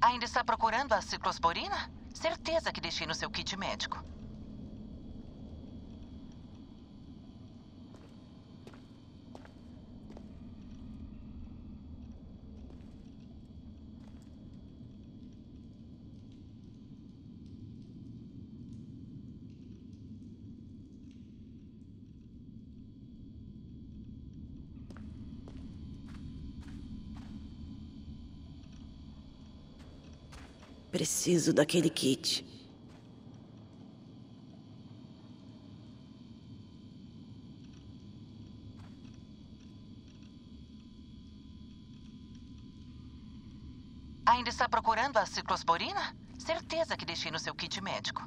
Ainda está procurando a ciclosporina? Certeza que deixei no seu kit médico. Preciso daquele kit. Ainda está procurando a ciclosporina? Certeza que deixei no seu kit médico.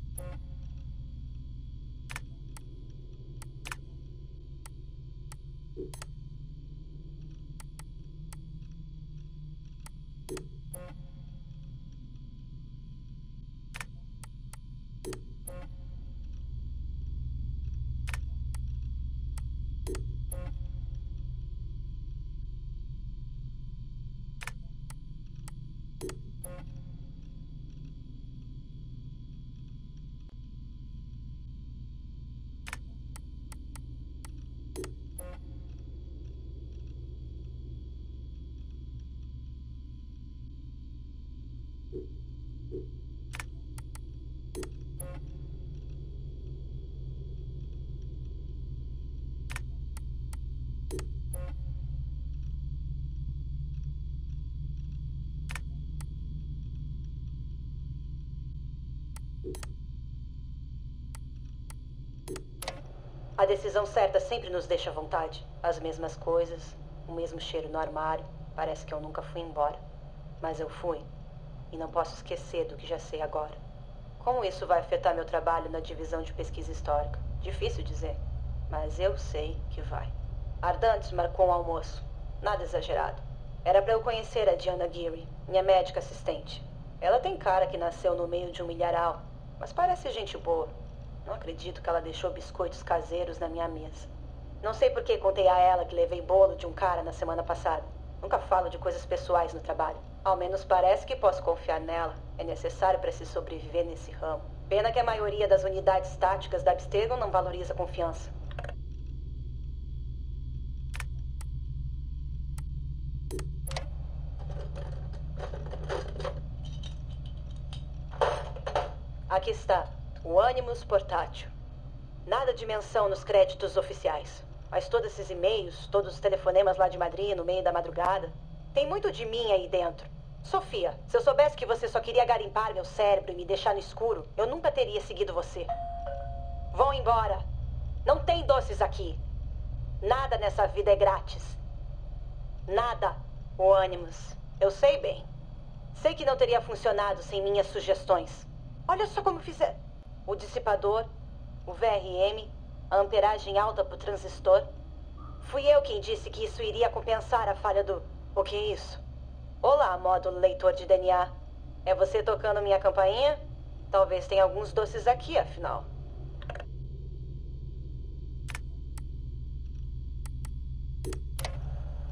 A decisão certa sempre nos deixa à vontade. As mesmas coisas, o mesmo cheiro no armário. Parece que eu nunca fui embora. Mas eu fui. e não posso esquecer do que já sei agora. Como isso vai afetar meu trabalho na divisão de pesquisa histórica? Difícil dizer, mas eu sei que vai. Ardantes marcou um almoço. Nada exagerado. Era para eu conhecer a Diana Geary, minha médica assistente. Ela tem cara que nasceu no meio de um milharal, mas parece gente boa. Não acredito que ela deixou biscoitos caseiros na minha mesa. Não sei por que contei a ela que levei bolo de um cara na semana passada. Nunca falo de coisas pessoais no trabalho. Ao menos parece que posso confiar nela. É necessário para se sobreviver nesse ramo. Pena que a maioria das unidades táticas da Abstergo não valoriza a confiança. Aqui está, o Animus portátil. Nada de menção nos créditos oficiais. Mas todos esses e-mails, todos os telefonemas lá de Madrid no meio da madrugada. Tem muito de mim aí dentro. Sofia, se eu soubesse que você só queria garimpar meu cérebro e me deixar no escuro, eu nunca teria seguido você. Vão embora. Não tem doces aqui. Nada nessa vida é grátis. Nada, o Animus. Eu sei bem. Sei que não teria funcionado sem minhas sugestões. Olha só como fizer. O dissipador, o VRM, a amperagem alta pro transistor. Fui eu quem disse que isso iria compensar a falha do. O que é isso? Olá, módulo leitor de DNA. É você tocando minha campainha? Talvez tenha alguns doces aqui, afinal.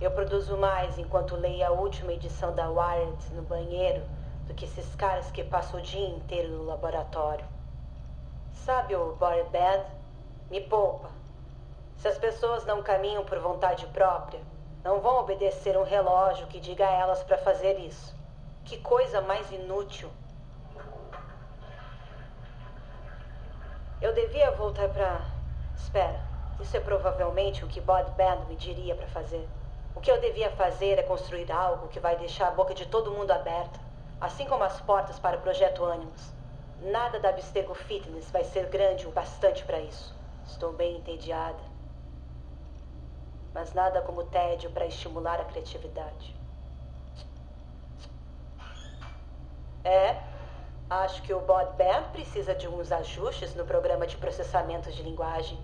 Eu produzo mais enquanto leio a última edição da Wired no banheiro do que esses caras que passam o dia inteiro no laboratório. Sabe o Bored Bad? Me poupa. Se as pessoas não caminham por vontade própria, não vão obedecer um relógio que diga a elas para fazer isso. Que coisa mais inútil. Eu devia voltar para. Espera, isso é provavelmente o que Bod Band me diria para fazer. O que eu devia fazer é construir algo que vai deixar a boca de todo mundo aberta, assim como as portas para o projeto Animus. Nada da Abstergo Fitness vai ser grande o bastante para isso. Estou bem entediada. Mas nada como tédio para estimular a criatividade. É, acho que o Bod Band precisa de uns ajustes no programa de processamento de linguagem.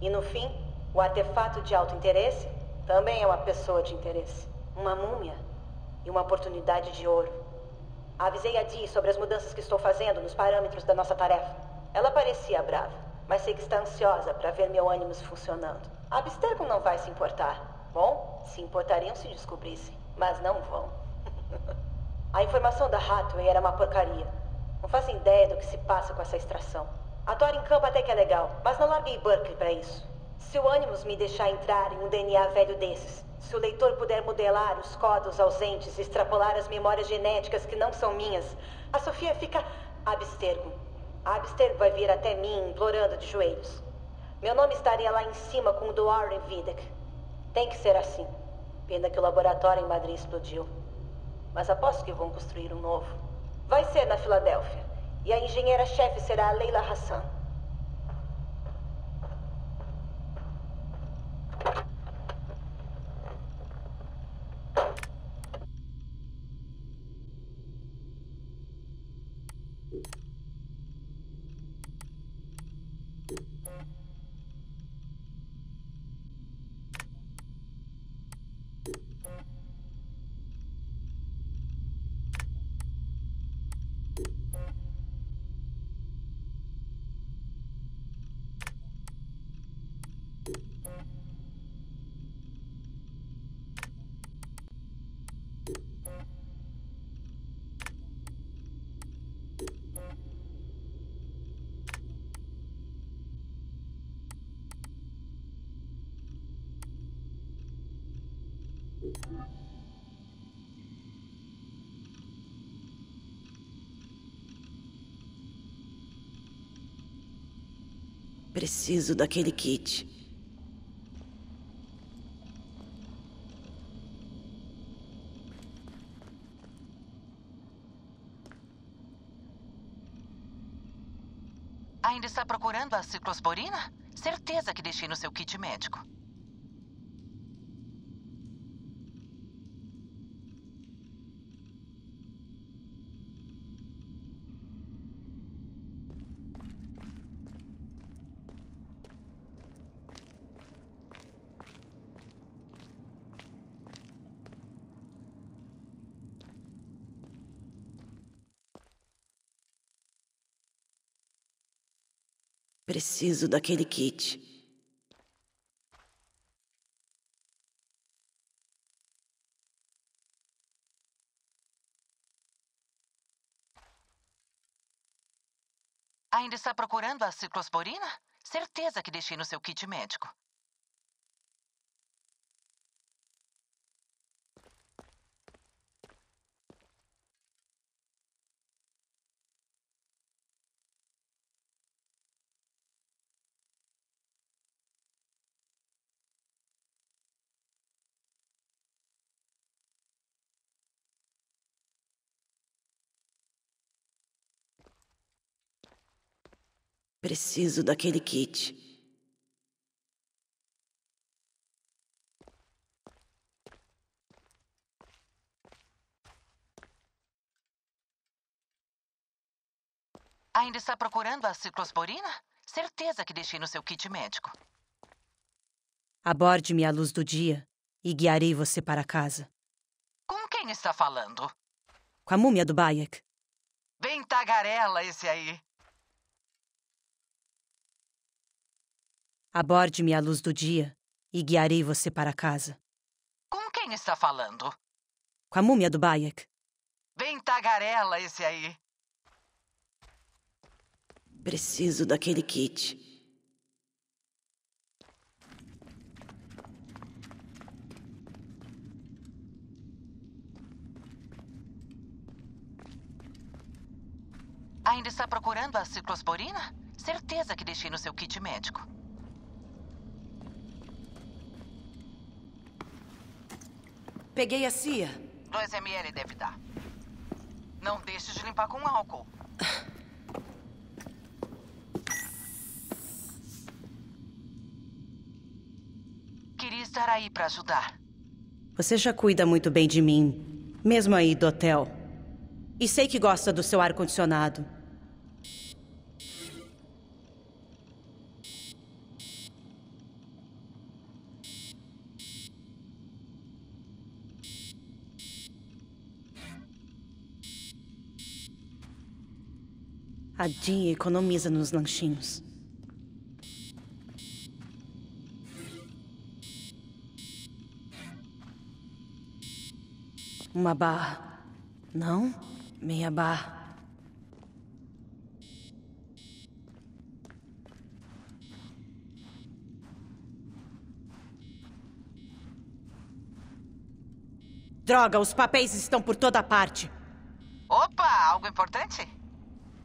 E no fim, o artefato de alto interesse também é uma pessoa de interesse. Uma múmia e uma oportunidade de ouro. Avisei a Dee sobre as mudanças que estou fazendo nos parâmetros da nossa tarefa. Ela parecia brava, mas sei que está ansiosa para ver meu ânimo funcionando. Abstergo não vai se importar. Bom, se importariam se descobrissem, mas não vão. a informação da Hathaway era uma porcaria. Não fazem ideia do que se passa com essa extração. A Tora em campo até que é legal, mas não larguei Berkeley para isso. Se o Animus me deixar entrar em um DNA velho desses, se o leitor puder modelar os códigos ausentes e extrapolar as memórias genéticas que não são minhas, a Sofia fica abstergo. Abstergo vai vir até mim implorando de joelhos. Meu nome estaria lá em cima com o do Warren Videk. Tem que ser assim. Pena que o laboratório em Madrid explodiu. Mas aposto que vão construir um novo. Vai ser na Filadélfia. E a engenheira-chefe será a Leila Hassan. Preciso daquele kit. Ainda está procurando a ciclosporina? Certeza que deixei no seu kit médico. Preciso daquele kit. Ainda está procurando a ciclosporina? Certeza que deixei no seu kit médico. Preciso daquele kit. Ainda está procurando a ciclosporina? Certeza que deixei no seu kit médico. Aborde-me à luz do dia e guiarei você para casa. Com quem está falando? Com a múmia do Bayek. Bem tagarela esse aí. Aborde-me à luz do dia e guiarei você para casa. Com quem está falando? Com a múmia do Bayek. Bem tagarela esse aí. Preciso daquele kit. Ainda está procurando a ciclosporina? Certeza que deixei no seu kit médico. Peguei a cia. 2 ml deve dar. Não deixe de limpar com álcool. Queria estar aí para ajudar. Você já cuida muito bem de mim, mesmo aí do hotel. E sei que gosta do seu ar-condicionado. A Jean economiza nos lanchinhos. Uma barra. Não, meia barra. Droga, os papéis estão por toda parte. Opa, algo importante?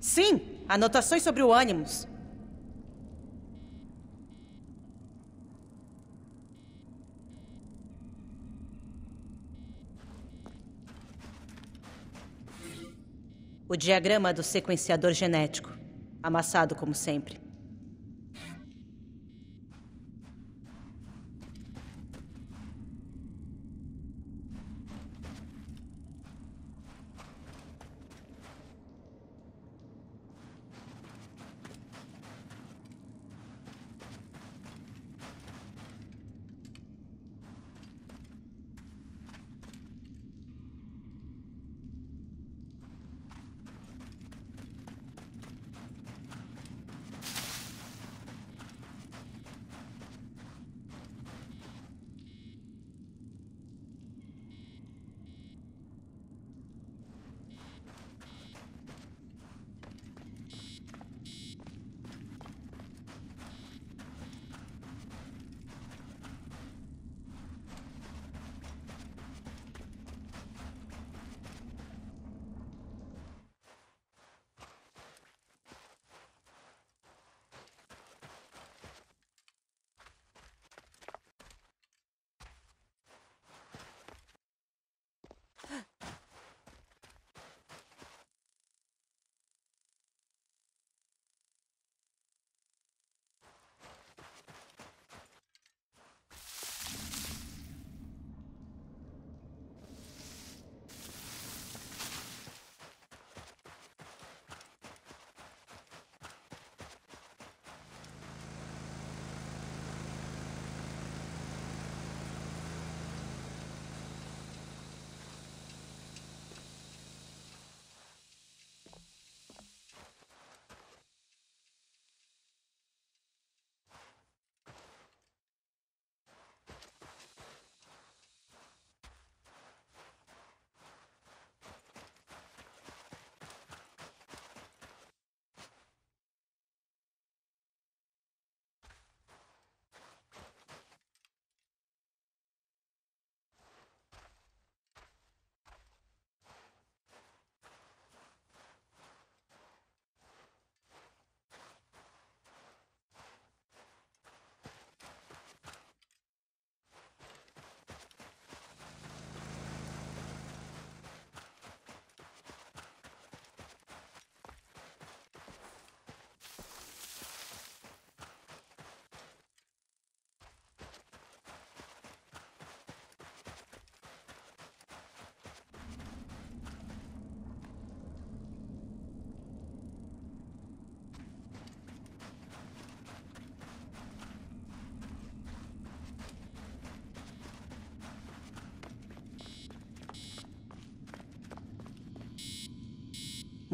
Sim, anotações sobre o Animus. O diagrama do sequenciador genético. Amassado como sempre.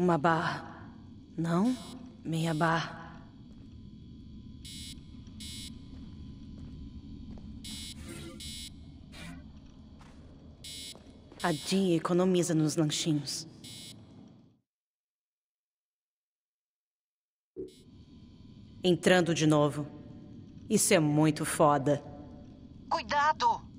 Uma barra. Não, meia barra. A Dia economiza nos lanchinhos. Entrando de novo. Isso é muito foda. Cuidado!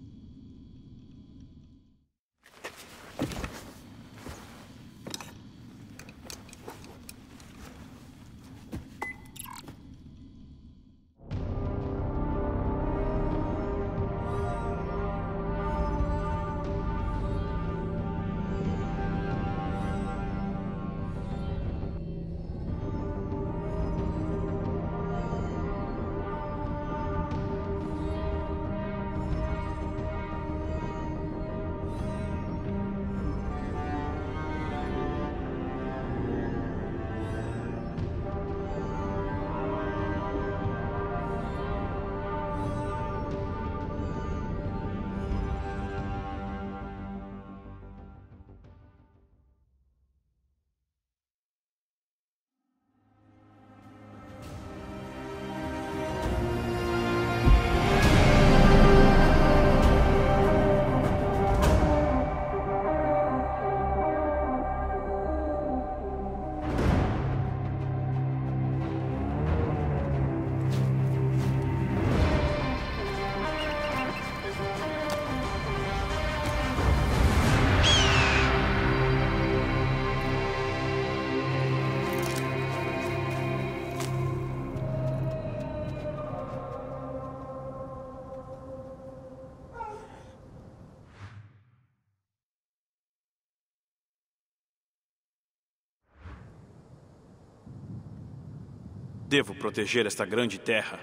Devo proteger esta grande terra.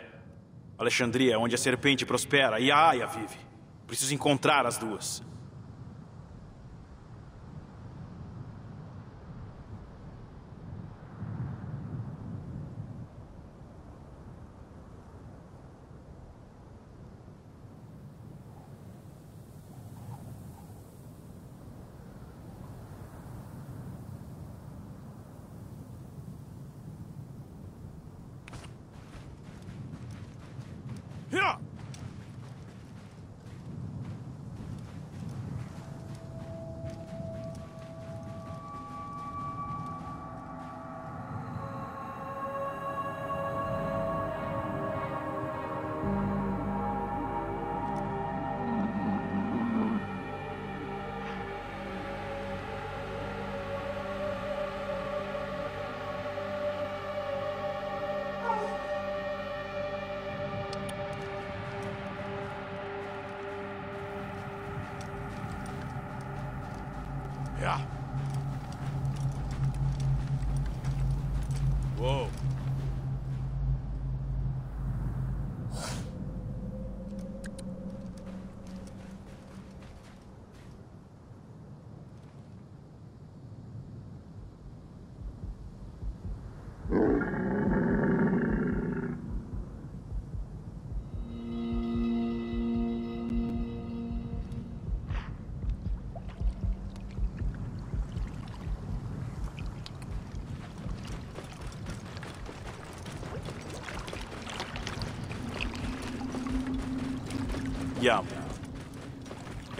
Alexandria é onde a serpente prospera e a Aya vive. Preciso encontrar as duas.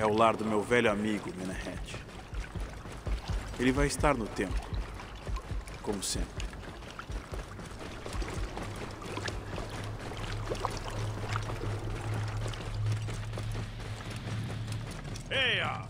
O lar do meu velho amigo, Menahet. Ele vai estar no templo, como sempre. Eia!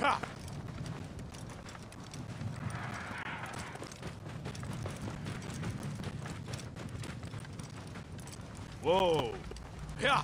Ha! Whoa! Yeah!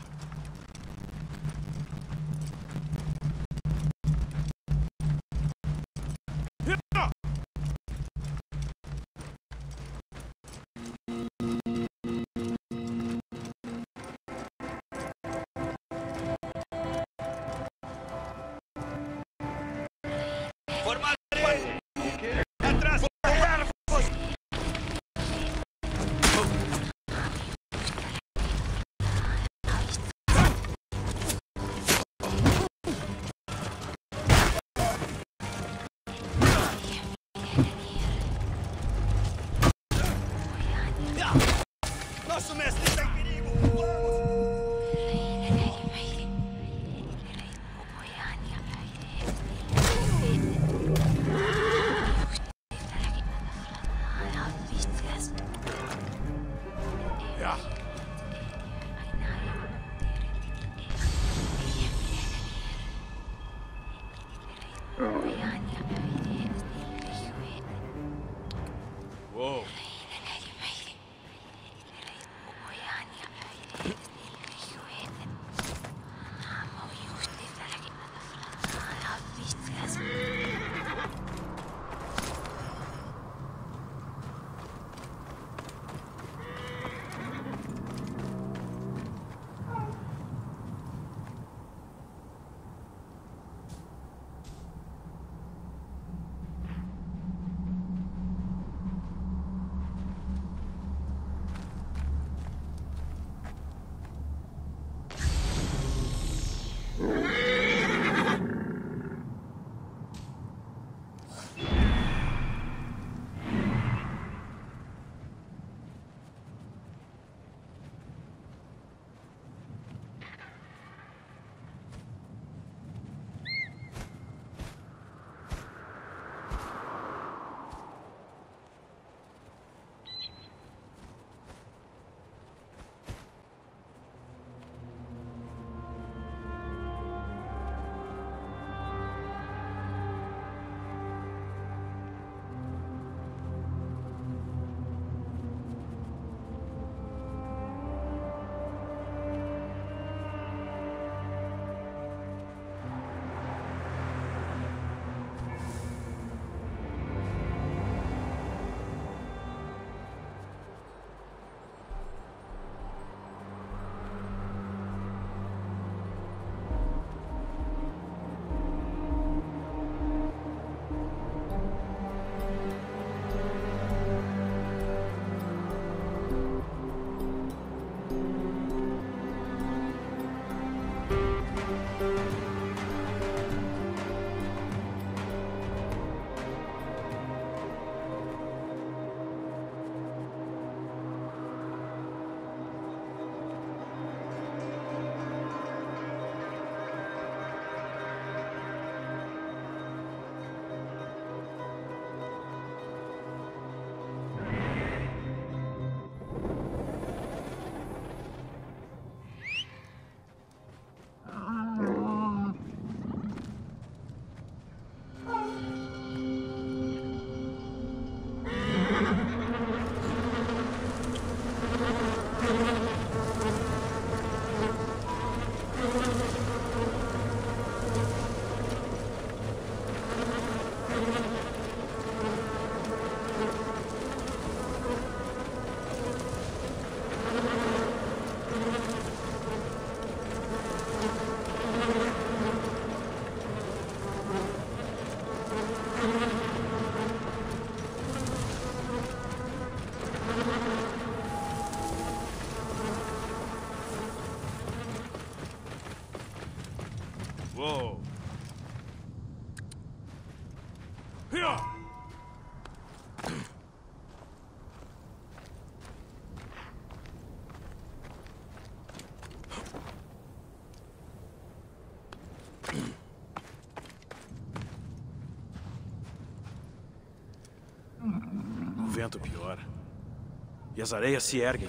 Vento piora. E as areias se erguem.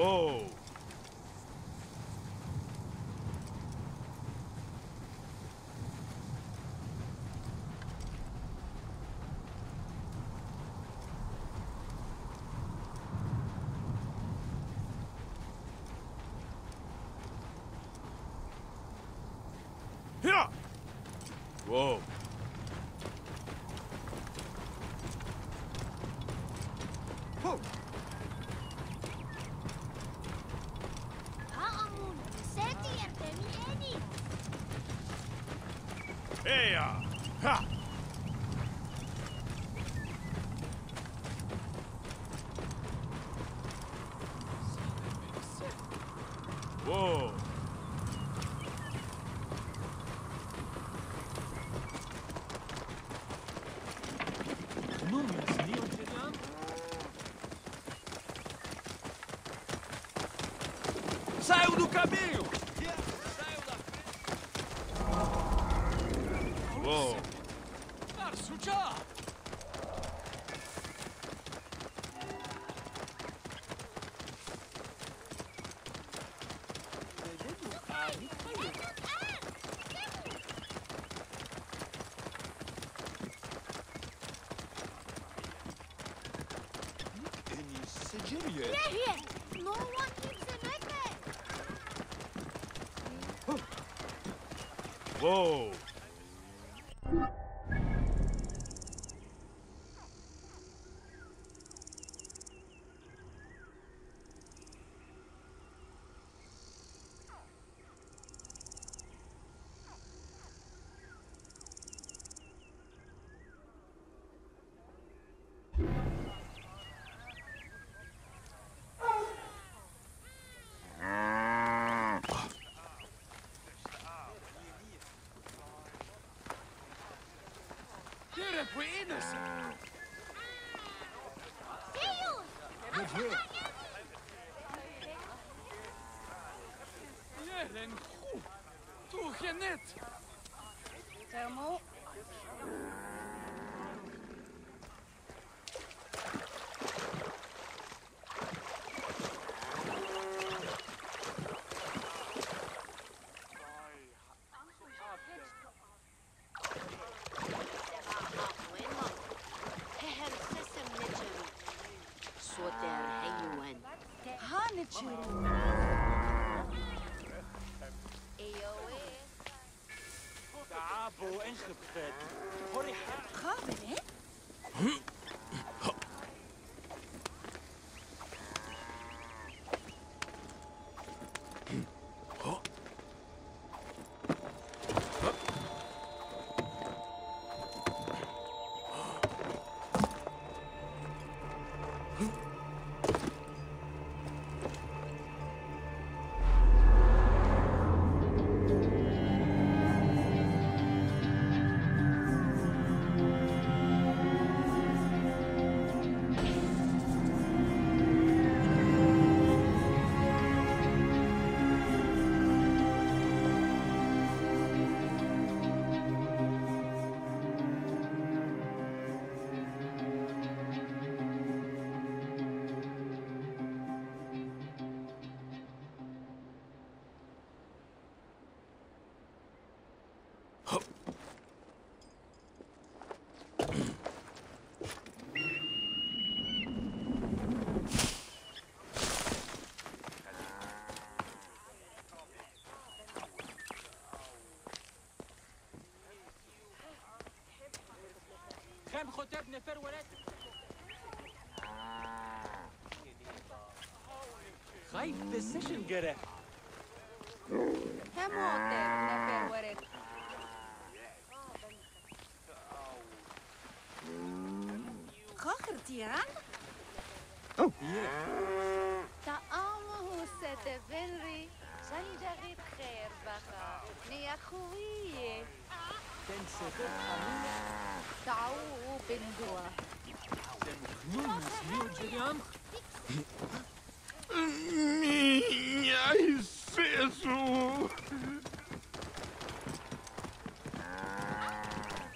Whoa! Whoa. yeah yeah No one keeps him in. Whoa. beautiful innocent. Wofür? Jelen, du Genet. Thermo, Kabel? كم خطاب نفر ولد خايف السيشن جرى كم خطاب نفر ولد خاخر تيران طعامه ستفري سنجري خير بخا نيا خويه تنسى تفهمين matar o, o Bendua. Minha excesso!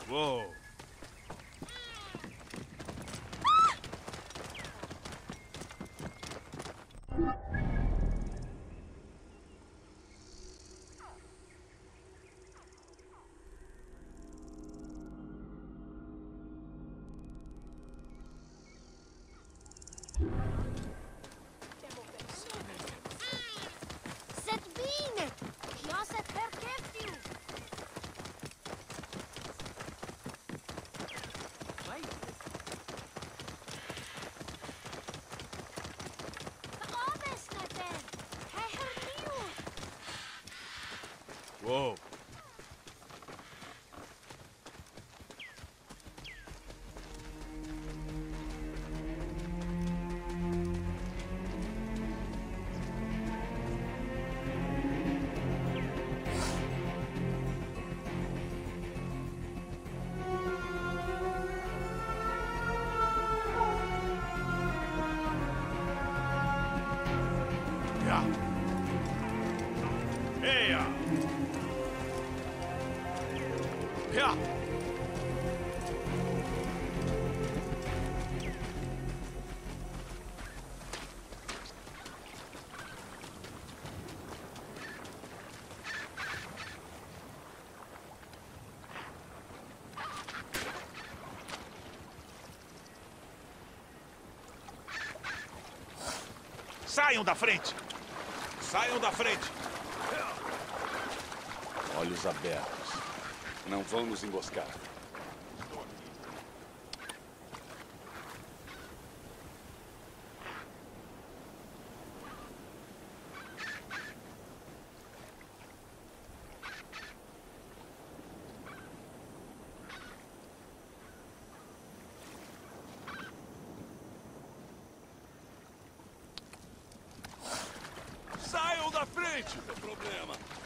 Uou! Ah! Saiam da frente! Saiam da frente! Olhos abertos. Não vão nos emboscar. Saiam da frente! Não problema.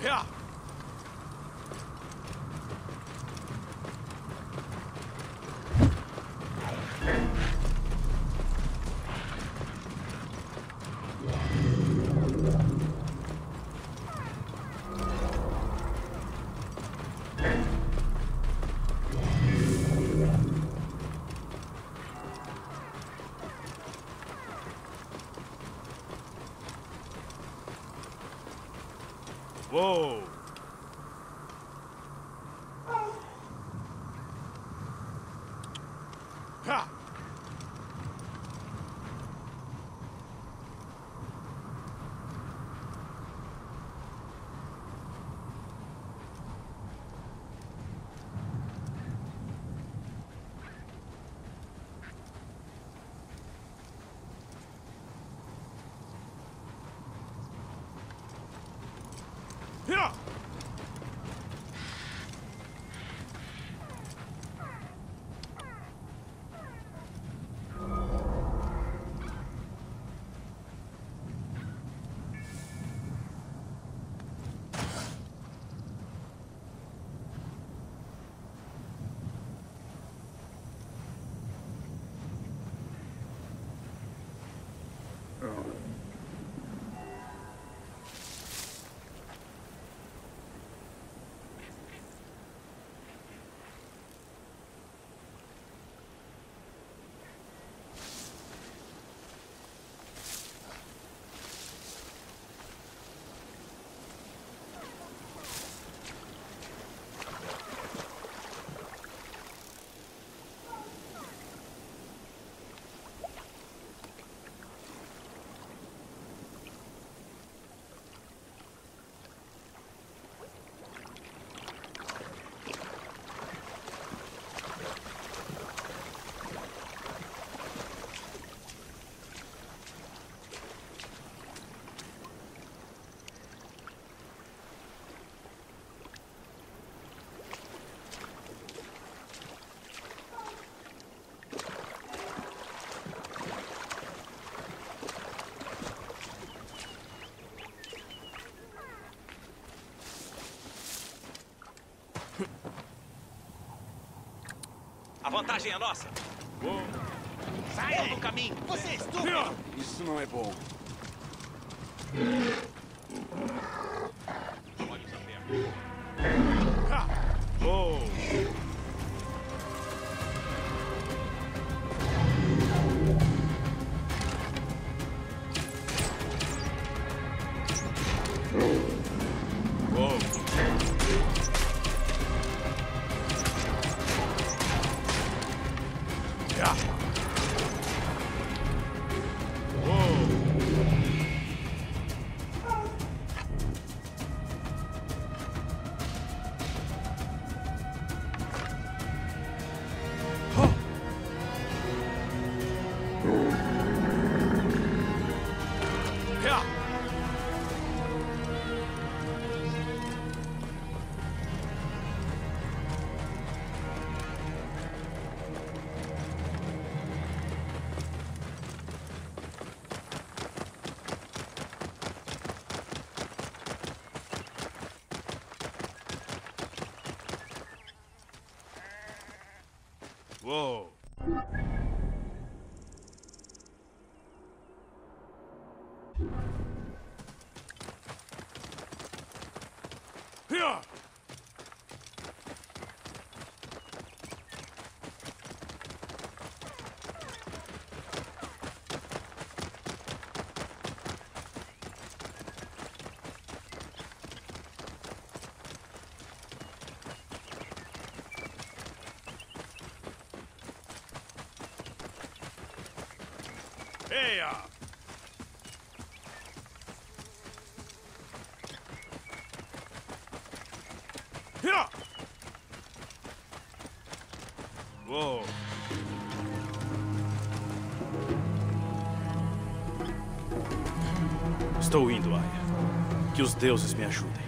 呀 Whoa. up! A vantagem é nossa. Saiam do caminho. Você é estúpido. Isso não é bom. Estou indo, Aya. Que os deuses me ajudem.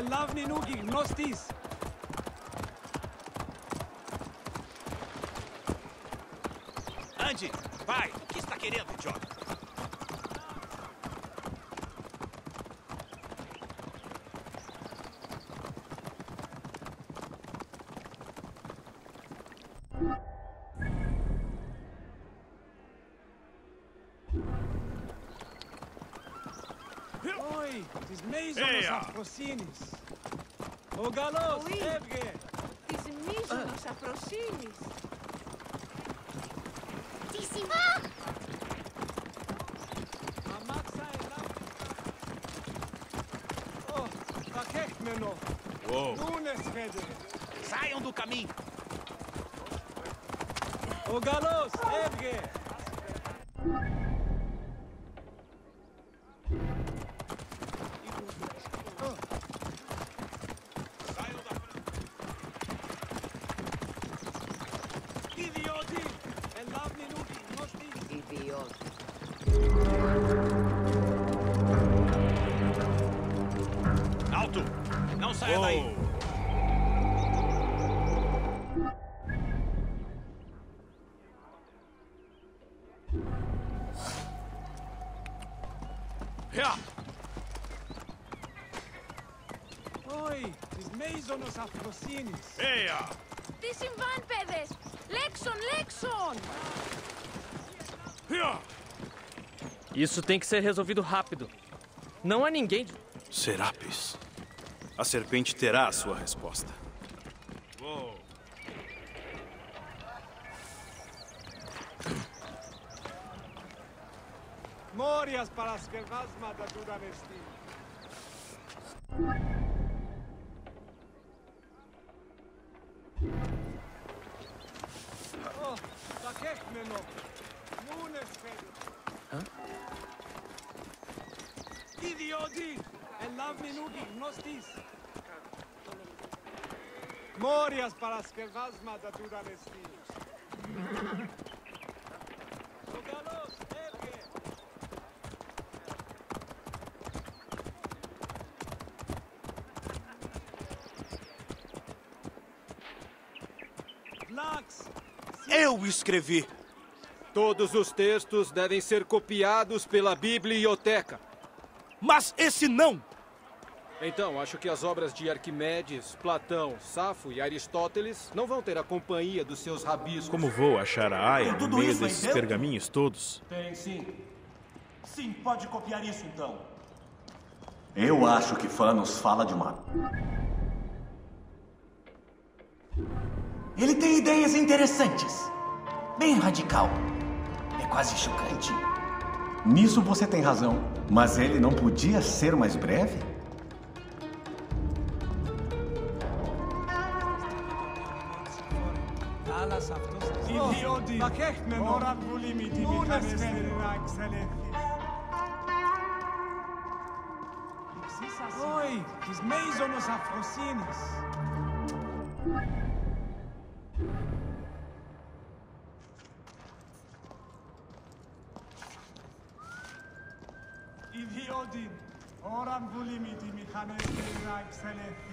I Elavni Nugi, Gnostis. Oi, desmeijonos afrocines. O galos, Evge. os afrocines. Ah! Uou. Saiam do caminho! O galos, Evge! afrosinis. Eia! Τι συμβάν, παιδες! Λέξον, λέξον! Ia! Isso tem que ser resolvido rápido. Não há ninguém. de- Serapis. A serpente terá a sua resposta. Uou. Μόριας παρασκευάσματα του glorias para as que vas matatura destino. Eu escrevi. Todos os textos devem ser copiados pela biblioteca. Mas esse não! Então, acho que as obras de Arquimedes, Platão, Safo e Aristóteles não vão ter a companhia dos seus rabiscos. Como vou achar a Aya no meio desses dentro? pergaminhos todos? Tem sim. Sim, pode copiar isso então. Eu acho que Fanos fala de uma. Ele tem ideias interessantes. Bem radical. É quase chocante. Nisso você tem razão. Mas ele não podia ser mais breve? Ματή. Ώρα βουλή μη τη μηχανέστερη ράξελε. Ωι, της μέιζονος αφροσύνης. Ιδιώτη, ώραν βουλήμη τη μηχανέστερη.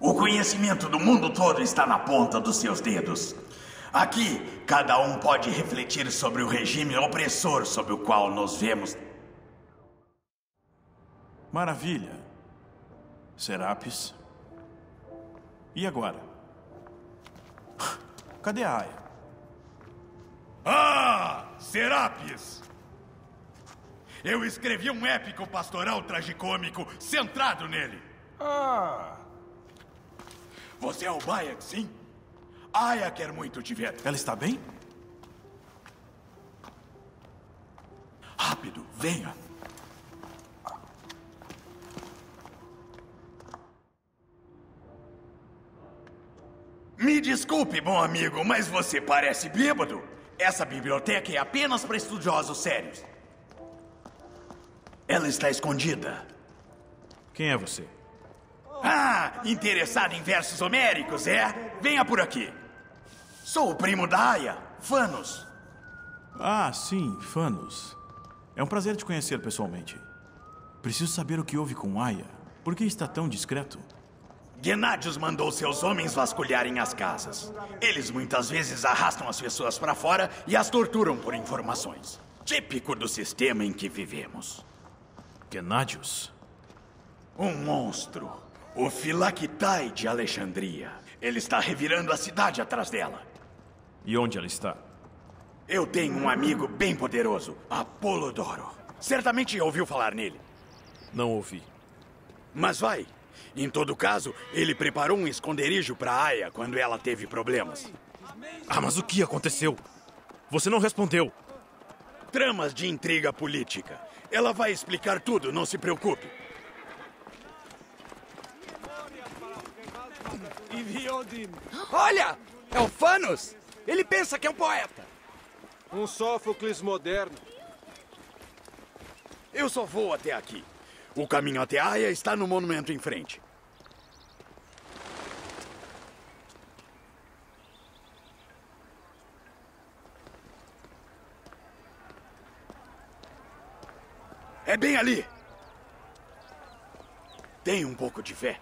O conhecimento do mundo todo está na ponta dos seus dedos. Aqui, cada um pode refletir sobre o regime opressor sob o qual nos vemos. Maravilha. Serapis. E agora? Cadê a Aya? Ah! Serapis! Eu escrevi um épico pastoral tragicômico centrado nele. Ah. Você é o Bayek, sim? Aya quer muito te ver. Ela está bem? Rápido, venha. Me desculpe, bom amigo, mas você parece bêbado. Essa biblioteca é apenas para estudiosos sérios. Ela está escondida. Quem é você? Ah, interessado em versos homéricos, é? Venha por aqui. Sou o primo da Aya, Fanos. Ah, sim, Fanos. É um prazer te conhecer pessoalmente. Preciso saber o que houve com Aya. Por que está tão discreto? Gennadius mandou seus homens vasculharem as casas. Eles muitas vezes arrastam as pessoas para fora e as torturam por informações. Típico do sistema em que vivemos. Gennadius? Um monstro. O Filactai de Alexandria. Ele está revirando a cidade atrás dela. E onde ela está? Eu tenho um amigo bem poderoso, Apolodoro. Certamente ouviu falar nele. Não ouvi. Mas vai. Em todo caso, ele preparou um esconderijo para Aya quando ela teve problemas. Ah, mas o que aconteceu? Você não respondeu. Tramas de intriga política. Ela vai explicar tudo, não se preocupe. Olha! É o Fanos! Ele pensa que é um poeta. Um Sófocles moderno. Eu só vou até aqui. O caminho até Aya está no monumento em frente. É bem ali. Tenha um pouco de fé.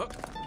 Hook.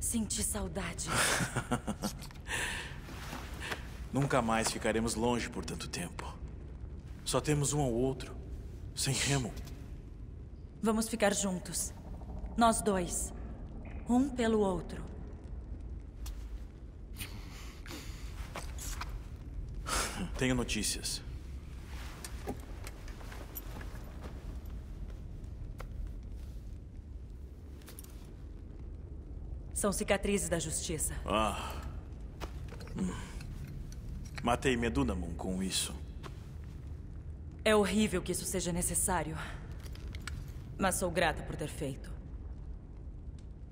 Senti saudade. Nunca mais ficaremos longe por tanto tempo. Só temos um ao outro, sem remo. Vamos ficar juntos. Nós dois. Um pelo outro. Tenho notícias. São cicatrizes da justiça. Ah. Hum. Matei Medunamon com isso. É horrível que isso seja necessário. Mas sou grata por ter feito.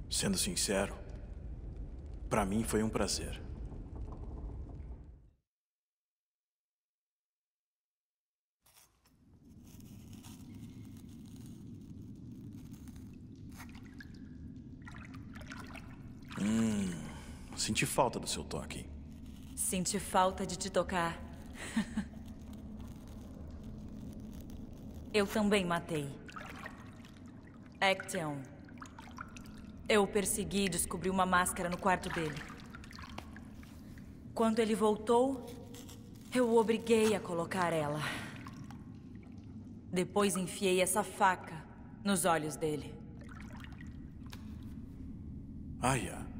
Sendo sincero, para mim foi um prazer. Hum, senti falta do seu toque. Senti falta de te tocar. Eu também matei. Acteon. Eu o persegui e descobri uma máscara no quarto dele. Quando ele voltou, eu o obriguei a colocar ela. Depois enfiei essa faca nos olhos dele. Aya.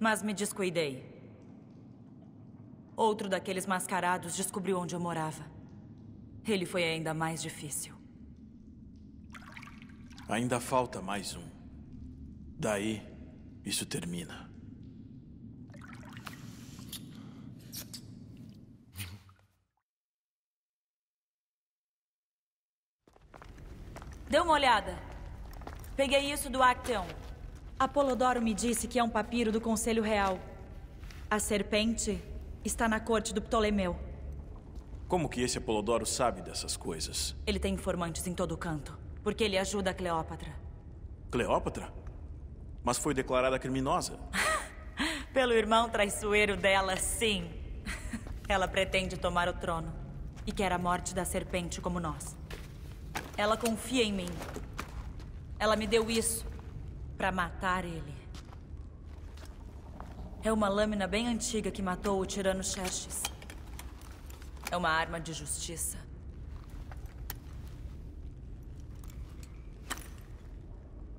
Mas me descuidei. Outro daqueles mascarados descobriu onde eu morava. Ele foi ainda mais difícil. Ainda falta mais um. Daí, isso termina. Dê uma olhada. Peguei isso do Acteon. Apolodoro me disse que é um papiro do Conselho Real. A serpente está na corte do Ptolemeu. Como que esse Apolodoro sabe dessas coisas? Ele tem informantes em todo canto, porque ele ajuda a Cleópatra. Cleópatra? Mas foi declarada criminosa. Pelo irmão traiçoeiro dela, sim. Ela pretende tomar o trono e quer a morte da serpente como nós. Ela confia em mim. Ela me deu isso para matar ele. É uma lâmina bem antiga que matou o tirano Xerxes. É uma arma de justiça.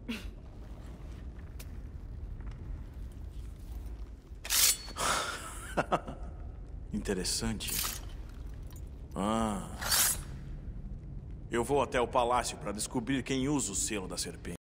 Interessante. Ah. Eu vou até o palácio para descobrir quem usa o selo da serpente.